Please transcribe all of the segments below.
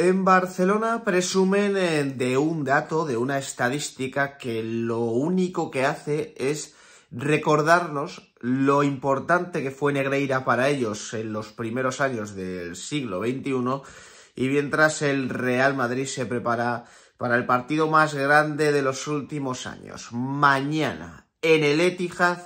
En Barcelona presumen eh, de un dato, de una estadística que lo único que hace es recordarnos lo importante que fue Negreira para ellos en los primeros años del siglo XXI y mientras el Real Madrid se prepara para el partido más grande de los últimos años. Mañana, en el Etihad,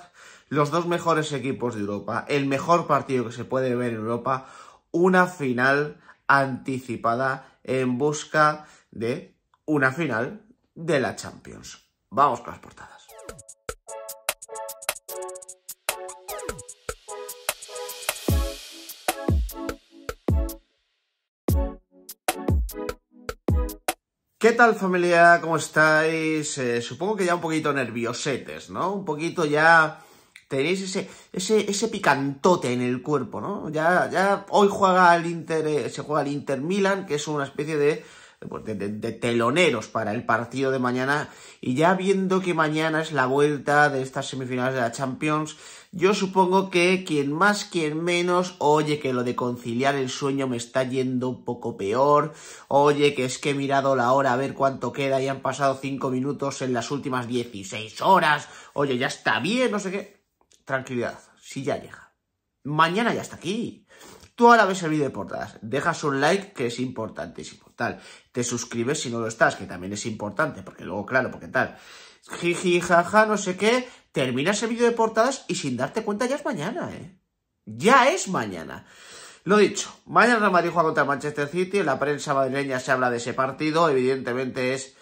los dos mejores equipos de Europa, el mejor partido que se puede ver en Europa, una final anticipada en busca de una final de la Champions. Vamos con las portadas. ¿Qué tal familia? ¿Cómo estáis? Eh, supongo que ya un poquito nerviosetes, ¿no? Un poquito ya tenéis ese, ese, ese picantote en el cuerpo, ¿no? Ya, ya hoy juega el Inter, eh, se juega el Inter Milan, que es una especie pues, de, de, teloneros para el partido de mañana. Y ya viendo que mañana es la vuelta de estas semifinales de la Champions, yo supongo que quien más, quien menos, oye que lo de conciliar el sueño me está yendo un poco peor, oye que es que he mirado la hora a ver cuánto queda y han pasado cinco minutos en las últimas 16 horas, oye ya está bien, no sé qué tranquilidad, si ya llega. Mañana ya está aquí. Tú ahora ves el vídeo de portadas, dejas un like que es importantísimo, tal. Te suscribes si no lo estás, que también es importante, porque luego, claro, porque tal. Jiji, jaja, no sé qué. Terminas el vídeo de portadas y sin darte cuenta ya es mañana, ¿eh? Ya es mañana. Lo dicho, mañana el Madrid juega contra Manchester City, en la prensa madrileña se habla de ese partido, evidentemente es,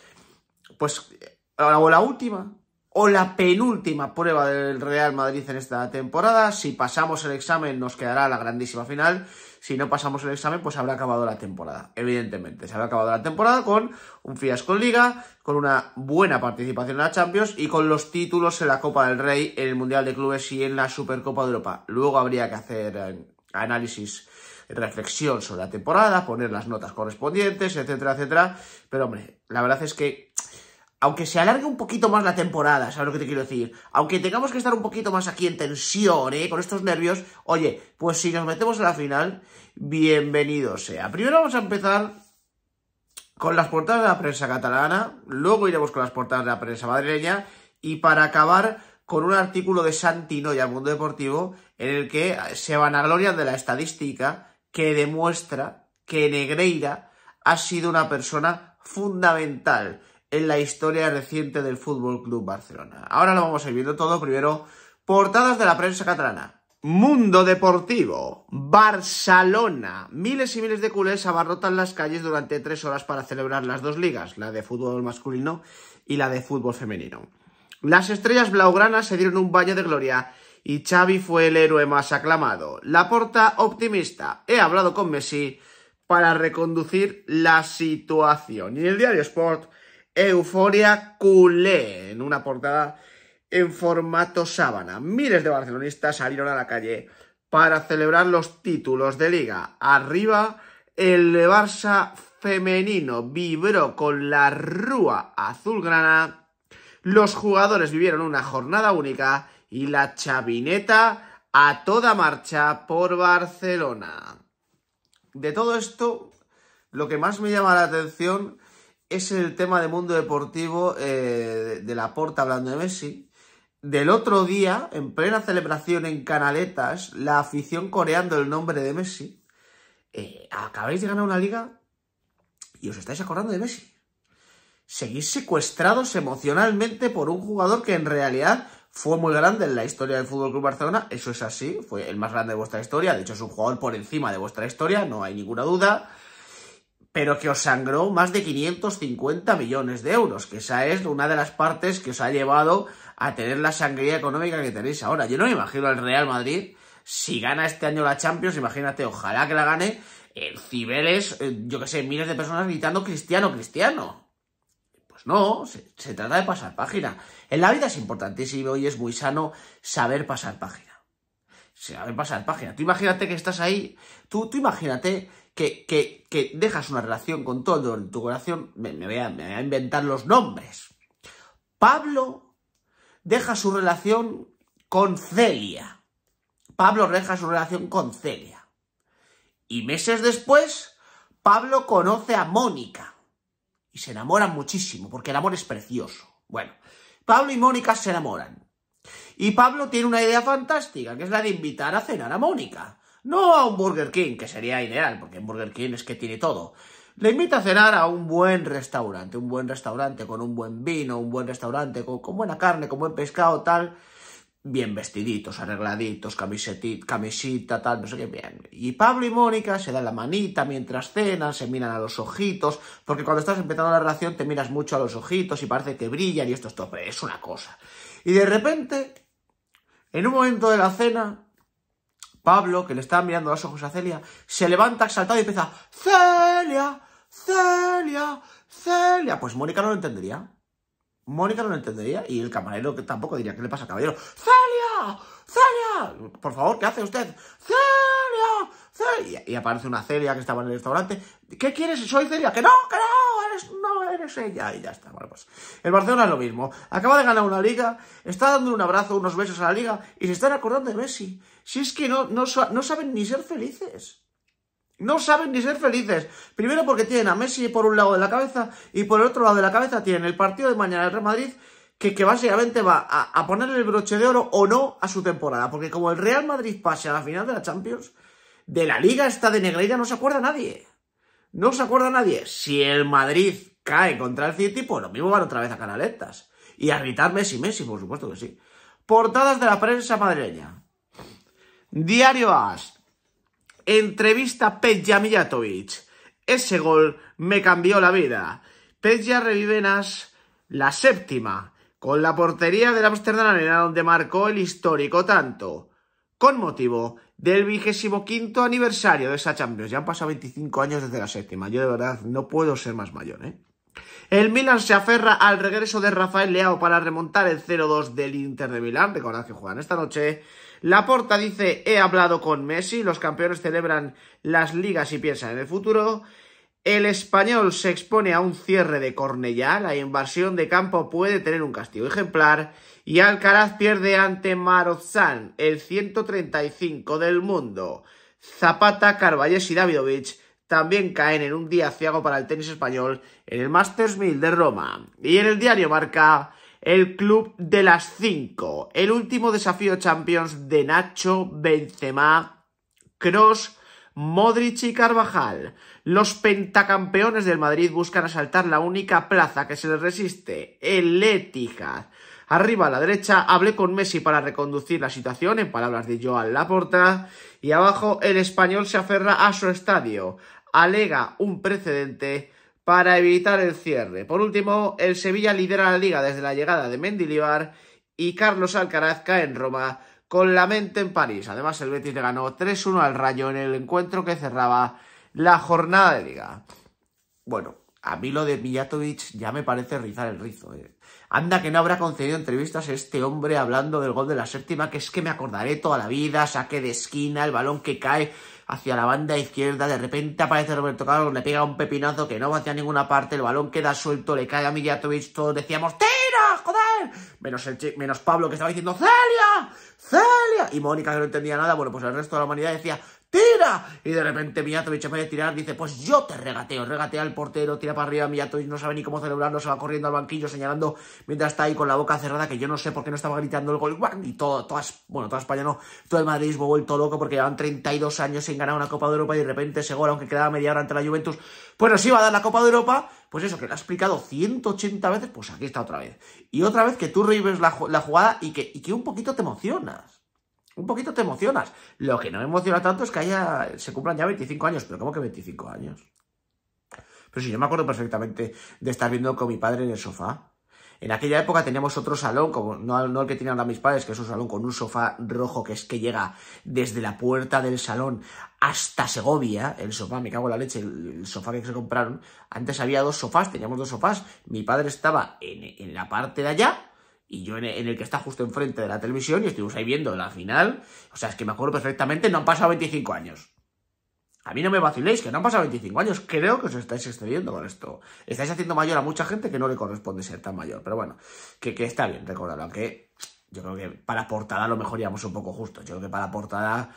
pues, la última, o la penúltima prueba del Real Madrid en esta temporada. Si pasamos el examen nos quedará la grandísima final. Si no pasamos el examen, pues habrá acabado la temporada. Evidentemente, se habrá acabado la temporada con un fiasco en Liga, con una buena participación en la Champions y con los títulos en la Copa del Rey, en el Mundial de Clubes y en la Supercopa de Europa. Luego habría que hacer eh, análisis reflexión sobre la temporada, poner las notas correspondientes, etcétera, etcétera. Pero hombre, la verdad es que aunque se alargue un poquito más la temporada, ¿sabes lo que te quiero decir? Aunque tengamos que estar un poquito más aquí en tensión, ¿eh? Con estos nervios, oye, pues si nos metemos a la final, bienvenido sea. Primero vamos a empezar con las portadas de la prensa catalana, luego iremos con las portadas de la prensa madrileña, y para acabar con un artículo de Santino y al Mundo Deportivo, en el que se van a gloria de la estadística que demuestra que Negreira ha sido una persona fundamental en la historia reciente del Fútbol Club Barcelona. Ahora lo vamos a ir viendo todo. Primero, portadas de la prensa catalana. Mundo Deportivo, Barcelona. Miles y miles de culés abarrotan las calles durante tres horas para celebrar las dos ligas, la de fútbol masculino y la de fútbol femenino. Las estrellas blaugranas se dieron un baño de gloria y Xavi fue el héroe más aclamado. La porta optimista. He hablado con Messi para reconducir la situación. Y el diario Sport Euforia culé en una portada en formato sábana. Miles de barcelonistas salieron a la calle para celebrar los títulos de liga. Arriba, el Barça femenino vibró con la rúa azulgrana. Los jugadores vivieron una jornada única y la chavineta a toda marcha por Barcelona. De todo esto, lo que más me llama la atención es el tema de mundo deportivo eh, de la porta hablando de Messi. Del otro día, en plena celebración en Canaletas, la afición coreando el nombre de Messi. Eh, acabáis de ganar una liga y os estáis acordando de Messi. Seguís secuestrados emocionalmente por un jugador que en realidad fue muy grande en la historia del Fútbol Club Barcelona. Eso es así, fue el más grande de vuestra historia. De hecho, es un jugador por encima de vuestra historia, no hay ninguna duda pero que os sangró más de 550 millones de euros, que esa es una de las partes que os ha llevado a tener la sangría económica que tenéis ahora. Yo no me imagino al Real Madrid, si gana este año la Champions, imagínate, ojalá que la gane, el Cibeles, yo que sé, miles de personas gritando Cristiano, Cristiano. Pues no, se, se trata de pasar página. En la vida es importantísimo y es muy sano saber pasar página. Saber pasar página. Tú imagínate que estás ahí, tú, tú imagínate que, dejas una relación con todo en tu corazón, me, voy a, inventar los nombres. Pablo deja su relación con Celia. Pablo deja su relación con Celia. Y meses después, Pablo conoce a Mónica y se enamoran muchísimo, porque el amor es precioso. Bueno, Pablo y Mónica se enamoran. Y Pablo tiene una idea fantástica, que es la de invitar a cenar a Mónica. No a un Burger King, que sería ideal, porque en Burger King es que tiene todo. Le invita a cenar a un buen restaurante, un buen restaurante con un buen vino, un buen restaurante con, buena carne, con buen pescado, tal bien vestiditos, arregladitos, camisita, tal, no sé qué, bien. Y Pablo y Mónica se dan la manita mientras cenan, se miran a los ojitos, porque cuando estás empezando la relación te miras mucho a los ojitos y parece que brillan y esto es todo, es una cosa. Y de repente, en un momento de la cena, Pablo, que le estaba mirando los ojos a Celia, se levanta exaltado y empieza, Celia, Celia, Celia. Pues Mónica no lo entendería. Mónica no lo entendería y el camarero tampoco diría, ¿qué le pasa, caballero? ¡Celia! ¡Celia! Por favor, ¿qué hace usted? ¡Celia! ¡Celia! Y, aparece una Celia que estaba en el restaurante. ¿Qué quieres? Soy Celia. ¡Que no, que no! Eres, ella. Y ya está. Pues el Barcelona es lo mismo. Acaba de ganar una liga, está dando un abrazo, unos besos a la liga y se están acordando de Messi. Si es que no, no, no saben ni ser felices. No saben ni ser felices. Primero porque tienen a Messi por un lado de la cabeza y por el otro lado de la cabeza tienen el partido de mañana del Real Madrid que, que básicamente va a, a, ponerle el broche de oro o no a su temporada. Porque como el Real Madrid pase a la final de la Champions, de la liga esta de Negreira no se acuerda nadie. No se acuerda nadie. Si el Madrid cae contra el City, pues lo mismo van otra vez a canaletas. Y a gritar Messi, Messi, por supuesto que sí. Portadas de la prensa madrileña. Diario As. Entrevista Peja Mijatovic. Ese gol me cambió la vida. Peja Revivenas, la séptima, con la portería del Amsterdam Arena donde marcó el histórico tanto, con motivo del vigésimo quinto aniversario de esa Champions. Ya han pasado 25 años desde la séptima. Yo de verdad no puedo ser más mayor, ¿eh? El Milan se aferra al regreso de Rafael Leao para remontar el 0-2 del Inter de Milán. Recordad que juegan esta noche Laporta dice, he hablado con Messi, los campeones celebran las ligas y piensan en el futuro. El español se expone a un cierre de Cornellá, la invasión de campo puede tener un castigo ejemplar. Y Alcaraz pierde ante Marozán, el 135 del mundo. Zapata, Carballes y Davidovich también caen en un día ciego para el tenis español en el Masters 1000 de Roma. Y en el diario marca el club de las cinco, el último desafío Champions de Nacho, Benzema, Cross, Modric y Carvajal. Los pentacampeones del Madrid buscan asaltar la única plaza que se les resiste, el Etihad. Arriba a la derecha hablé con Messi para reconducir la situación, en palabras de Joan Laporta, y abajo el español se aferra a su estadio, alega un precedente para evitar el cierre. Por último, el Sevilla lidera la liga desde la llegada de Mendilibar y Carlos Alcaraz cae en Roma con la mente en París. Además, el Betis le ganó 3-1 al Rayo en el encuentro que cerraba la jornada de liga. Bueno, a mí lo de Mijatovic ya me parece rizar el rizo. Eh. Anda que no habrá concedido entrevistas este hombre hablando del gol de la séptima, que es que me acordaré toda la vida, saque de esquina, el balón que cae hacia la banda izquierda, de repente aparece Roberto Carlos, le pega un pepinazo que no va hacia ninguna parte, el balón queda suelto, le cae a Mijatovic, todos decíamos ¡Tira, joder! Menos, el, menos Pablo que estaba diciendo ¡Celia! ¡Celia! Y Mónica que no entendía nada, bueno, pues el resto de la humanidad decía ¡Tira! Y de repente Mijatovic en vez de tirar dice, pues yo te regateo, regatea al portero, tira para arriba, Mijatovic no sabe ni cómo celebrarlo, se va corriendo al banquillo señalando mientras está ahí con la boca cerrada, que yo no sé por qué no estaba gritando el gol, y todo, todas, bueno, toda España no, todo el madridismo vuelto loco porque llevan 32 años sin ganar una Copa de Europa y de repente ese gol, aunque quedaba media hora ante la Juventus, pues nos iba a dar la Copa de Europa, pues eso, que lo ha explicado 180 veces, pues aquí está otra vez. Y otra vez que tú revives la, la jugada y que, y que un poquito te emocionas un poquito te emocionas. Lo que no me emociona tanto es que haya, se cumplan ya 25 años, pero ¿cómo que 25 años? Pero si yo me acuerdo perfectamente de estar viendo con mi padre en el sofá. En aquella época teníamos otro salón, como no, el que tenían a mis padres, que es un salón con un sofá rojo que es que llega desde la puerta del salón hasta Segovia. El sofá, me cago en la leche, el, sofá que se compraron. Antes había dos sofás, teníamos dos sofás. Mi padre estaba en la parte de allá y yo en el, que está justo enfrente de la televisión y estuvimos ahí viendo la final. O sea, es que me acuerdo perfectamente, no han pasado 25 años. A mí no me vaciléis, que no han pasado 25 años. Creo que os estáis excediendo con esto. Estáis haciendo mayor a mucha gente que no le corresponde ser tan mayor. Pero bueno, que, que está bien recordarlo. Aunque yo creo que para portada lo mejor íbamos un poco justo. Yo creo que para portada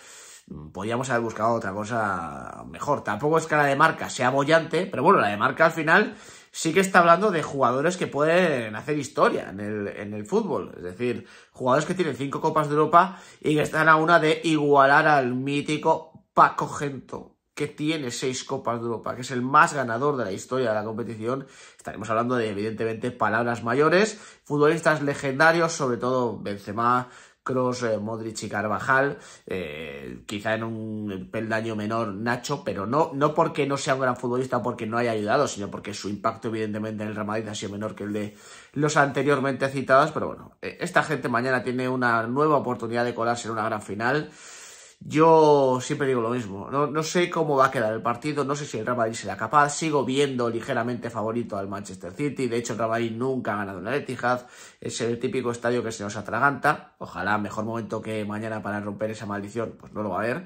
podíamos haber buscado otra cosa mejor. Tampoco es que la de marca sea bollante, pero bueno, la de marca al final sí que está hablando de jugadores que pueden hacer historia en el, en el fútbol. Es decir, jugadores que tienen cinco Copas de Europa y que están a una de igualar al mítico Paco Gento que tiene seis Copas de Europa, que es el más ganador de la historia de la competición. Estaremos hablando de, evidentemente, palabras mayores, futbolistas legendarios, sobre todo Benzema, Cross, eh, Modric y Carvajal, eh, quizá en un peldaño menor Nacho, pero no, no porque no sea un gran futbolista o porque no haya ayudado, sino porque su impacto evidentemente en el Real Madrid ha sido menor que el de los anteriormente citados, pero bueno, eh, esta gente mañana tiene una nueva oportunidad de colarse en una gran final. Yo siempre digo lo mismo, no, sé cómo va a quedar el partido, no sé si el Real Madrid será capaz, sigo viendo ligeramente favorito al Manchester City, de hecho el Real Madrid nunca ha ganado en el Etihad, es el típico estadio que se nos atraganta, ojalá mejor momento que mañana para romper esa maldición, pues no lo va a haber,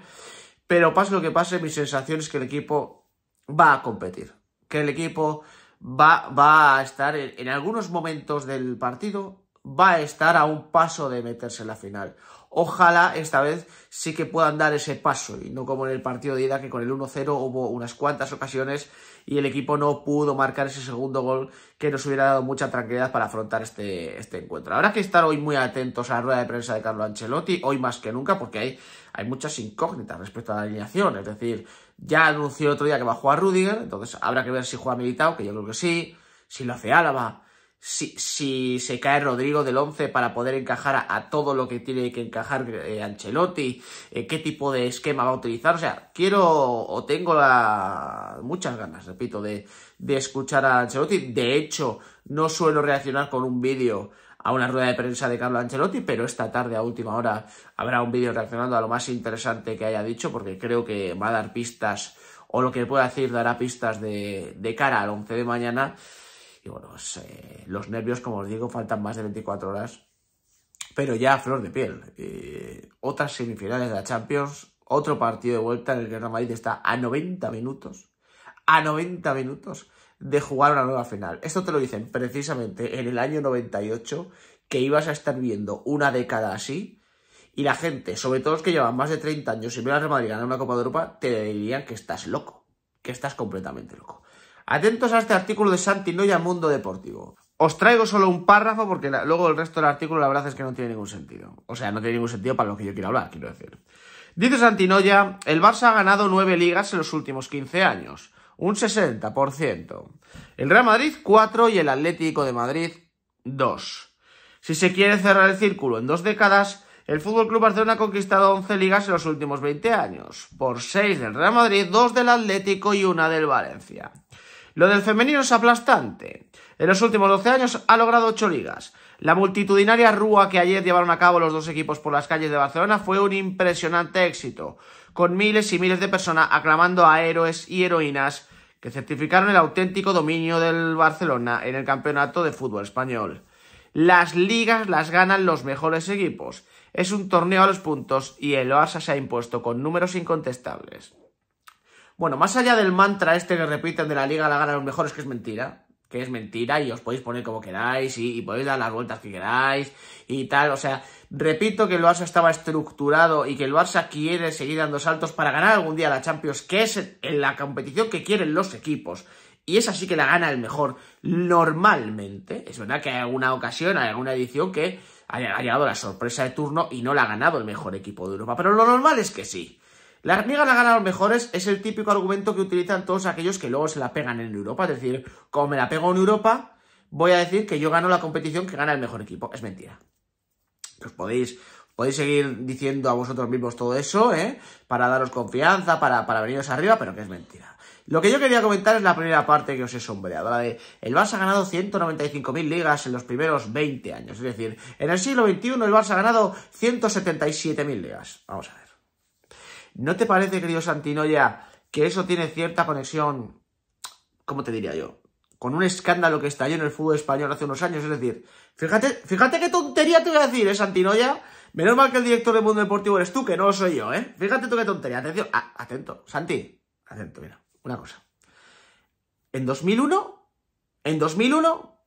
pero pase lo que pase, mi sensación es que el equipo va a competir, que el equipo va, va a estar en algunos momentos del partido, va a estar a un paso de meterse en la final Ojalá esta vez sí que puedan dar ese paso y no como en el partido de ida que con el 1-0 hubo unas cuantas ocasiones y el equipo no pudo marcar ese segundo gol que nos hubiera dado mucha tranquilidad para afrontar este, este encuentro. Habrá que estar hoy muy atentos a la rueda de prensa de Carlo Ancelotti, hoy más que nunca, porque hay, hay muchas incógnitas respecto a la alineación. Es decir, ya anunció otro día que va a jugar Rudiger, entonces habrá que ver si juega Militao, que yo creo que sí, si lo hace Álava si, si se cae Rodrigo del 11 para poder encajar a, todo lo que tiene que encajar eh, Ancelotti, eh, qué tipo de esquema va a utilizar. O sea, quiero o tengo la, muchas ganas, repito, de, de escuchar a Ancelotti. De hecho, no suelo reaccionar con un vídeo a una rueda de prensa de Carlo Ancelotti, pero esta tarde a última hora habrá un vídeo reaccionando a lo más interesante que haya dicho, porque creo que va a dar pistas, o lo que pueda decir dará pistas de, de cara al 11 de mañana. Bueno, pues, eh, los nervios, como os digo, faltan más de 24 horas, pero ya a flor de piel. Otras semifinales de la Champions, otro partido de vuelta en el que Real Madrid está a 90 minutos, a 90 minutos de jugar una nueva final. Esto te lo dicen precisamente en el año 98, que ibas a estar viendo una década así, y la gente, sobre todo los que llevan más de 30 años y ven a Real Madrid ganar una Copa de Europa, te dirían que estás loco, que estás completamente loco. Atentos a este artículo de Santi Noya Mundo Deportivo. Os traigo solo un párrafo porque luego el resto del artículo la verdad es que no tiene ningún sentido. O sea, no tiene ningún sentido para lo que yo quiero hablar, quiero decir. Dice Santinoya, el Barça ha ganado nueve ligas en los últimos 15 años, un 60%. El Real Madrid 4 y el Atlético de Madrid 2. Si se quiere cerrar el círculo en dos décadas, el Fútbol Club Barcelona ha conquistado 11 ligas en los últimos 20 años, por 6 del Real Madrid, 2 del Atlético y una del Valencia. Lo del femenino es aplastante. En los últimos 12 años ha logrado 8 ligas. La multitudinaria rúa que ayer llevaron a cabo los dos equipos por las calles de Barcelona fue un impresionante éxito, con miles y miles de personas aclamando a héroes y heroínas que certificaron el auténtico dominio del Barcelona en el campeonato de fútbol español. Las ligas las ganan los mejores equipos. Es un torneo a los puntos y el Barça se ha impuesto con números incontestables. Bueno, más allá del mantra este que repiten de la liga la gana los mejores, que es mentira, que es mentira y os podéis poner como queráis y, podéis dar las vueltas que queráis y tal. O sea, repito que el Barça estaba estructurado y que el Barça quiere seguir dando saltos para ganar algún día la Champions, que es en la competición que quieren los equipos. Y es así que la gana el mejor normalmente. Es verdad que hay alguna ocasión, hay alguna edición que haya llegado la sorpresa de turno y no la ha ganado el mejor equipo de Europa. Pero lo normal es que sí. La liga la gana a los mejores es el típico argumento que utilizan todos aquellos que luego se la pegan en Europa. Es decir, como me la pego en Europa, voy a decir que yo gano la competición que gana el mejor equipo. Es mentira. Os podéis, podéis seguir diciendo a vosotros mismos todo eso, ¿eh? Para daros confianza, para, para veniros arriba, pero que es mentira. Lo que yo quería comentar es la primera parte que os he sombreado, la de el Barça ha ganado 195.000 ligas en los primeros 20 años. Es decir, en el siglo XXI el Barça ha ganado 177.000 ligas. Vamos a ver. ¿No te parece, querido Santinoya, que eso tiene cierta conexión, ¿cómo te diría yo? Con un escándalo que estalló en el fútbol español hace unos años. Es decir, fíjate, fíjate qué tontería te voy a decir, ¿eh, Santinoya? Menos mal que el director del mundo deportivo eres tú, que no lo soy yo, ¿eh? Fíjate tú qué tontería. Atención, atento, Santi, atento, mira, una cosa. En 2001, en 2001,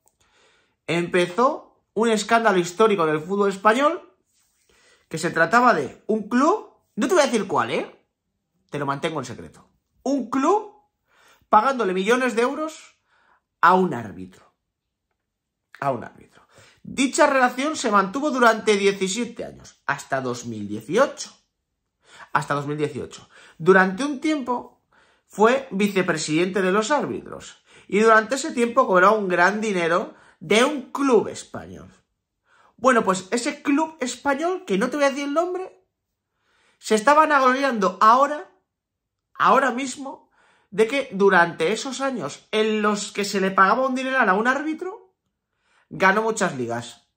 empezó un escándalo histórico del fútbol español que se trataba de un club No te voy a decir cuál, ¿eh? Te lo mantengo en secreto. Un club pagándole millones de euros a un árbitro. A un árbitro. Dicha relación se mantuvo durante 17 años, hasta 2018. Hasta 2018. Durante un tiempo fue vicepresidente de los árbitros y durante ese tiempo cobró un gran dinero de un club español. Bueno, pues ese club español, que no te voy a decir el nombre, se estaba vanagloriando ahora, ahora mismo, de que durante esos años en los que se le pagaba un dinero a un árbitro, ganó muchas ligas.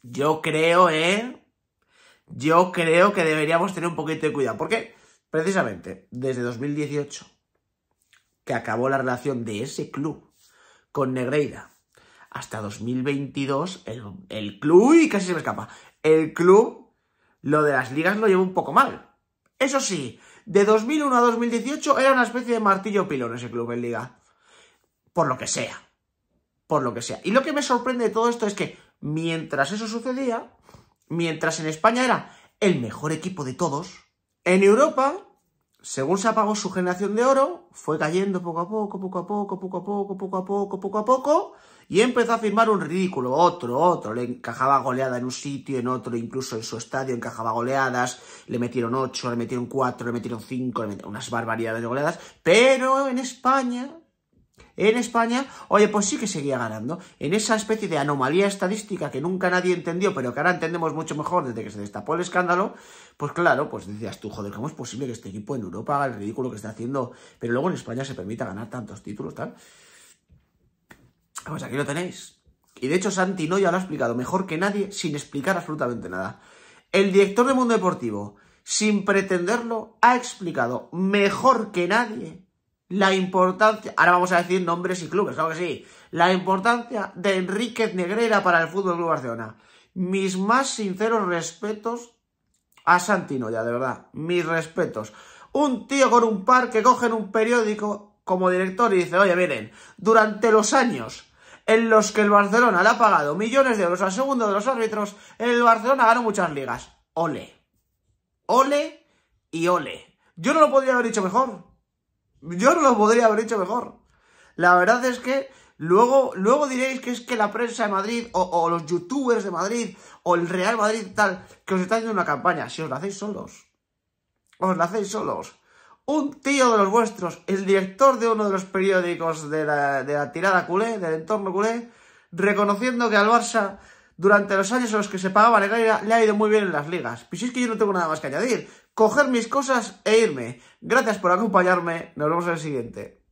Yo creo, ¿eh? Yo creo que deberíamos tener un poquito de cuidado. Porque, precisamente, desde 2018, que acabó la relación de ese club con Negreira, hasta 2022, el, el club, y casi se me escapa, el club, lo de las ligas lo llevó un poco mal. Eso sí, de 2001 a 2018 era una especie de martillo pilón ese club en liga. Por lo que sea. Por lo que sea. Y lo que me sorprende de todo esto es que mientras eso sucedía, mientras en España era el mejor equipo de todos, en Europa, según se apagó su generación de oro, fue cayendo poco a poco, poco a poco, poco a poco, poco a poco, poco a poco, y empezó a firmar un ridículo, otro, otro, le encajaba goleada en un sitio, en otro, incluso en su estadio encajaba goleadas, le metieron ocho, le metieron cuatro, le metieron cinco, le metieron unas barbaridades de goleadas, pero en España, en España, oye, pues sí que seguía ganando. En esa especie de anomalía estadística que nunca nadie entendió, pero que ahora entendemos mucho mejor desde que se destapó el escándalo, pues claro, pues decías tú, joder, ¿cómo es posible que este equipo en Europa haga el ridículo que está haciendo, pero luego en España se permita ganar tantos títulos, tal? Pues aquí lo tenéis. Y de hecho Santi no ya lo ha explicado mejor que nadie sin explicar absolutamente nada. El director de Mundo Deportivo, sin pretenderlo, ha explicado mejor que nadie la importancia, ahora vamos a decir nombres y clubes, claro que sí, la importancia de Enrique Negrera para el Fútbol Club Barcelona. Mis más sinceros respetos a Santino, ya de verdad, mis respetos. Un tío con un par que coge en un periódico como director y dice, oye, miren, durante los años en los que el Barcelona le ha pagado millones de euros al segundo de los árbitros, el Barcelona ganó muchas ligas. Ole. Ole y ole. Yo no lo podría haber dicho mejor. Yo no lo podría haber dicho mejor. La verdad es que luego, luego diréis que es que la prensa de Madrid o, o los youtubers de Madrid o el Real Madrid tal, que os está haciendo una campaña. Si os la hacéis solos. Os la hacéis solos un tío de los vuestros, el director de uno de los periódicos de la, tirada culé, del entorno culé, reconociendo que al Barça, durante los años en los que se pagaba legal, le ha ido muy bien en las ligas. Pues es que yo no tengo nada más que añadir. Coger mis cosas e irme. Gracias por acompañarme. Nos vemos en el siguiente.